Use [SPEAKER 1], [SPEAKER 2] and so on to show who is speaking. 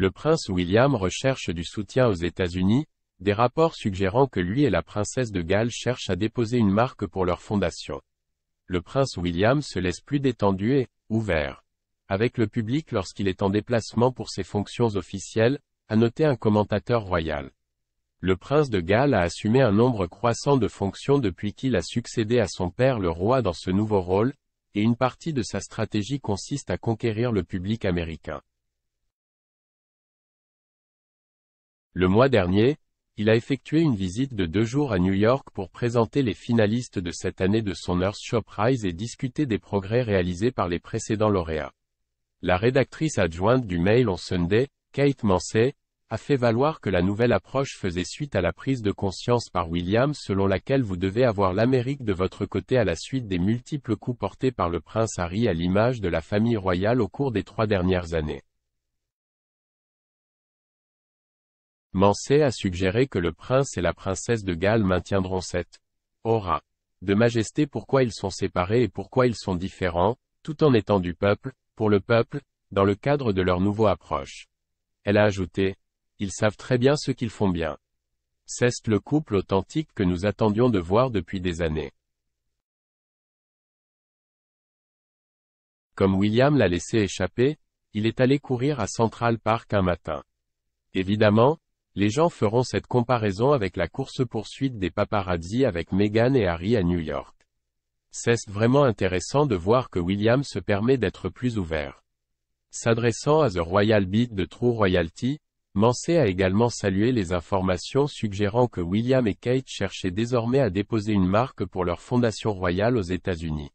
[SPEAKER 1] Le prince William recherche du soutien aux États-Unis, des rapports suggérant que lui et la princesse de Galles cherchent à déposer une marque pour leur fondation. Le prince William se laisse plus détendu et ouvert avec le public lorsqu'il est en déplacement pour ses fonctions officielles, a noté un commentateur royal. Le prince de Galles a assumé un nombre croissant de fonctions depuis qu'il a succédé à son père le roi dans ce nouveau rôle, et une partie de sa stratégie consiste à conquérir le public américain. Le mois dernier, il a effectué une visite de deux jours à New York pour présenter les finalistes de cette année de son Earthshot Prize et discuter des progrès réalisés par les précédents lauréats. La rédactrice adjointe du Mail on Sunday, Kate Mansey, a fait valoir que la nouvelle approche faisait suite à la prise de conscience par William selon laquelle vous devez avoir l'Amérique de votre côté à la suite des multiples coups portés par le prince Harry à l'image de la famille royale au cours des trois dernières années. A suggéré que le prince et la princesse de Galles maintiendront cette aura de majesté pourquoi ils sont séparés et pourquoi ils sont différents, tout en étant du peuple, pour le peuple, dans le cadre de leur nouveau approche. Elle a ajouté, ils savent très bien ce qu'ils font bien. C'est le couple authentique que nous attendions de voir depuis des années. Comme William l'a laissé échapper, il est allé courir à Central Park un matin. Évidemment, les gens feront cette comparaison avec la course-poursuite des paparazzi avec Meghan et Harry à New York. C'est vraiment intéressant de voir que William se permet d'être plus ouvert. S'adressant à The Royal Beat de True Royalty, Mansey a également salué les informations suggérant que William et Kate cherchaient désormais à déposer une marque pour leur fondation royale aux États-Unis.